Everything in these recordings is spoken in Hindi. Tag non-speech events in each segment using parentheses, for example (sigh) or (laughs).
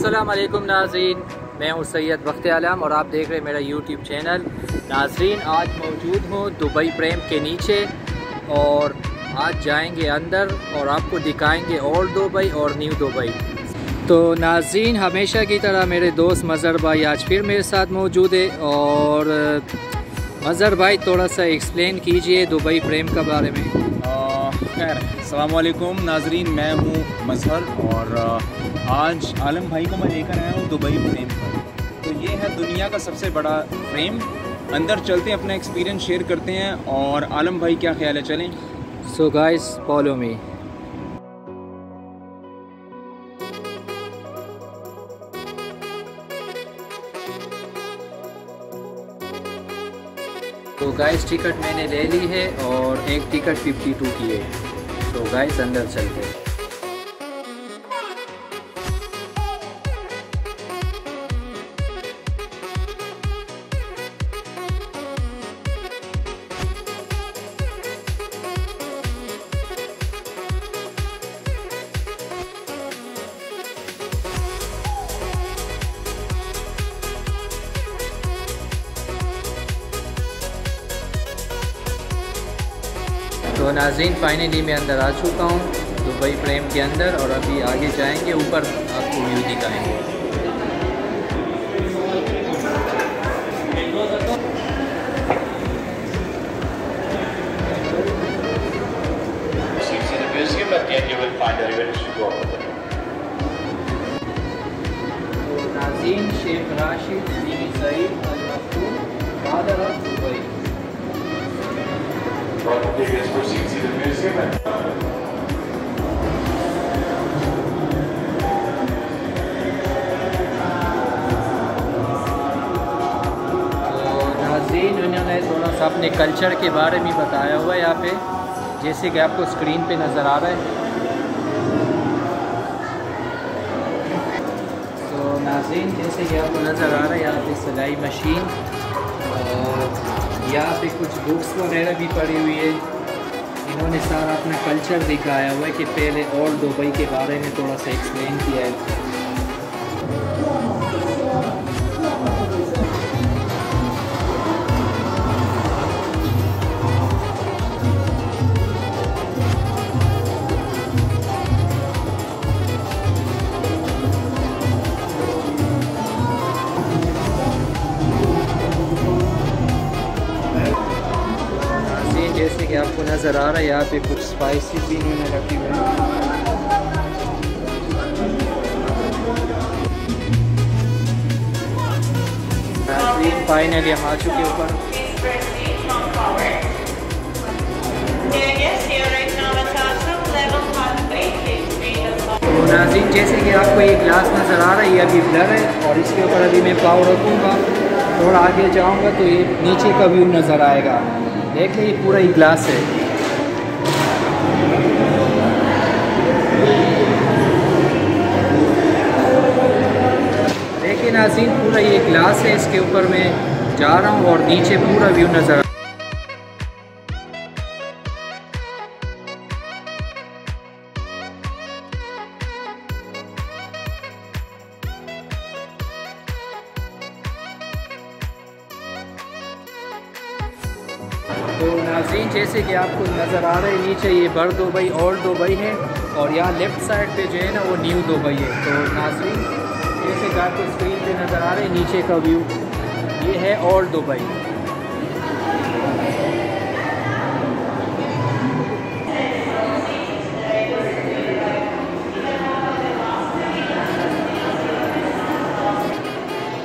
असलकुम नाजरीन मैं हूँ सैयद बख्त आलम और आप देख रहे हैं मेरा यूट्यूब चैनल नाजरीन, आज मौजूद हूँ दुबई प्रेम के नीचे और आज जाएँगे अंदर और आपको दिखाएँगे ओल्ड दुबई और न्यू दुबई. तो नाजरीन, हमेशा की तरह मेरे दोस्त मज़र भाई आज फिर मेरे साथ मौजूद है और मज़र भाई, थोड़ा सा एक्सप्लेन कीजिए दुबई प्रेम के बारे में. खैर अलकुम नाजरीन, मैं हूँ मजहर और आज आलम भाई को मैं लेकर आया हूँ दुबई फ्रेम पर तो ये है दुनिया का सबसे बड़ा फ्रेम अंदर चलते हैं, अपना एक्सपीरियंस शेयर करते हैं और आलम भाई क्या ख्याल है, चलें। सो गाइस फॉलो मी तो गाइस टिकट मैंने ले ली है और एक टिकट 52 की है। तो गाइस अंदर चलते हैं। तो नाजीन फाइनली मैं अंदर आ चुका हूँ दुबई प्रेम के अंदर और अभी आगे जाएँगे ऊपर आपको व्यू दिखाएँगे। नाजीन Sheikh Rashid Saeed Al Makhdoom father of Rodriguez proceeds the museum and उन्होंने कल्चर के बारे में बताया हुआ है यहाँ पे, जैसे कि आपको स्क्रीन पे नज़र आ रहा है। तो नाजीन, जैसे कि आपको नज़र आ रहा है, यहाँ पे सिलाई मशीन, और यहाँ पे कुछ बुक्स वगैरह भी पड़ी हुई है। इन्होंने सारा अपना कल्चर दिखाया हुआ है कि पहले और दुबई के बारे में थोड़ा सा एक्सप्लेन किया है। कि आपको नज़र आ रहा है, यहाँ पे कुछ स्पाइसेस भी इन्होंने रखी हुए हैं। फाइनली हम आ चुके ऊपर। तो जैसे कि आपको ये ग्लास नज़र आ रहा है, ये अभी ब्लर है और इसके ऊपर अभी मैं पाव रखूँगा थोड़ा आगे जाऊँगा तो ये नीचे का व्यू नज़र आएगा। देख ये पूरा ही ग्लास है। देखिए नाजीन पूरा ये ग्लास है, इसके ऊपर मैं जा रहा हूँ और नीचे पूरा व्यू नज़र तो नाजीन जैसे कि आपको नज़र आ रहे हैं, नीचे ये बर दुबई ओल्ड दुबई है, और यहाँ लेफ़्ट साइड पे जो है ना, वो न्यू दुबई है। तो नाजीन जैसे कि आपको स्क्रीन पे नज़र आ रहे नीचे का व्यू ये है ओल्ड दुबई।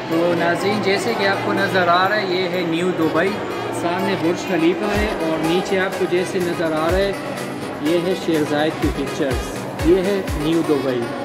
तो नाजीन जैसे कि आपको नज़र आ रहा है, ये है न्यू दुबई। सामने बुर्ज खलीफा है और नीचे आपको जैसे नज़र आ रहा है, ये है शेरजायद की पिक्चर्स ये है न्यू दुबई।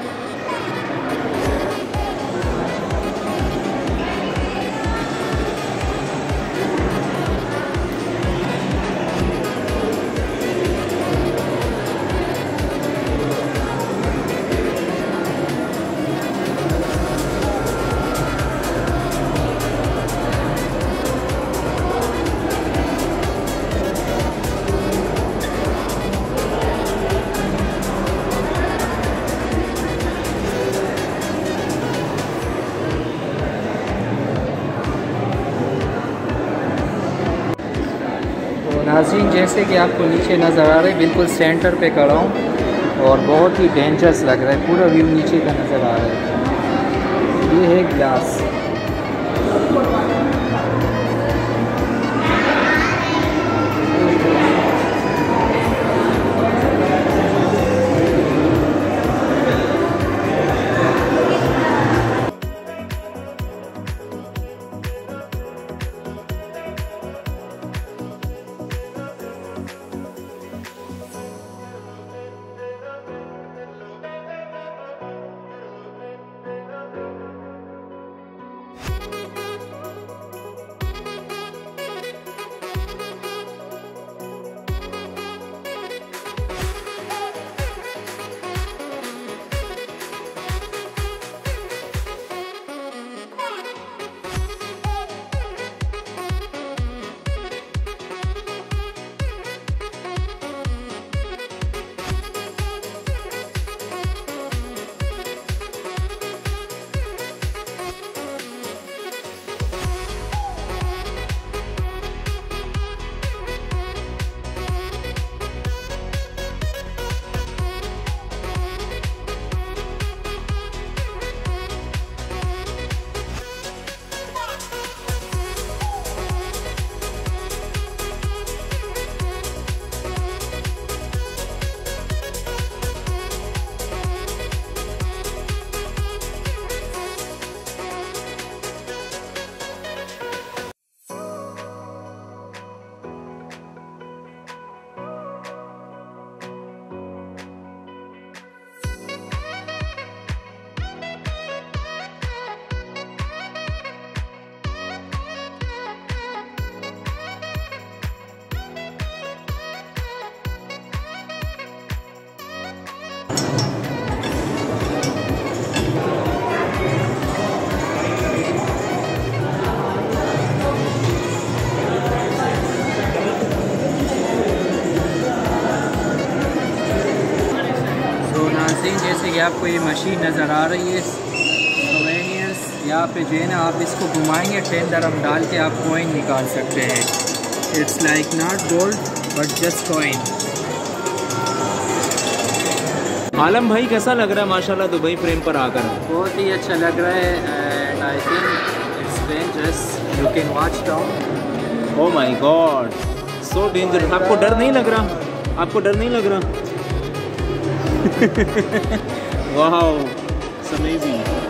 जैसे कि आपको नीचे नज़र आ रहा है बिल्कुल सेंटर पे खड़ा हूँ और बहुत ही डेंजरस लग रहा है, पूरा व्यू नीचे का नज़र आ रहा है। ये है ग्लास आपको ये मशीन नज़र आ रही है सोवेनियर्स यहाँ पे जो है ना आप इसको घुमाएँगे टेन दरम डाल के आप कोइन निकाल सकते हैं। It's like not gold but just coin Alam भाई कैसा लग रहा है? माशाल्लाह दुबई फ्रेम पर आकर। बहुत ही अच्छा लग रहा है and I think it's dangerous you can watch down oh my God so dangerous आपको डर नहीं लग रहा? आपको डर नहीं लग रहा? (laughs) Wow, it's amazing.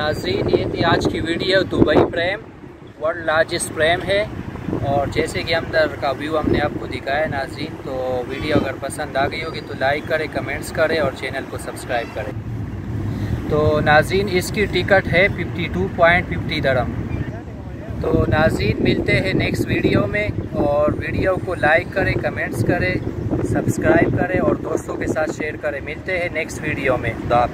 नाजरीन, ये थी आज की video. Dubai frame world largest frame है। और जैसे कि अंदर का व्यू हमने आपको दिखाया नाजरीन तो वीडियो अगर पसंद आ गई होगी तो लाइक करें कमेंट्स करें और चैनल को सब्सक्राइब करें। तो नाजरीन, इसकी टिकट है 52.50 दरम तो नाजरीन, मिलते हैं नेक्स्ट वीडियो में। और वीडियो को लाइक करें कमेंट्स करें सब्सक्राइब करें और दोस्तों के साथ शेयर करें। मिलते हैं नेक्स्ट वीडियो में। खुदा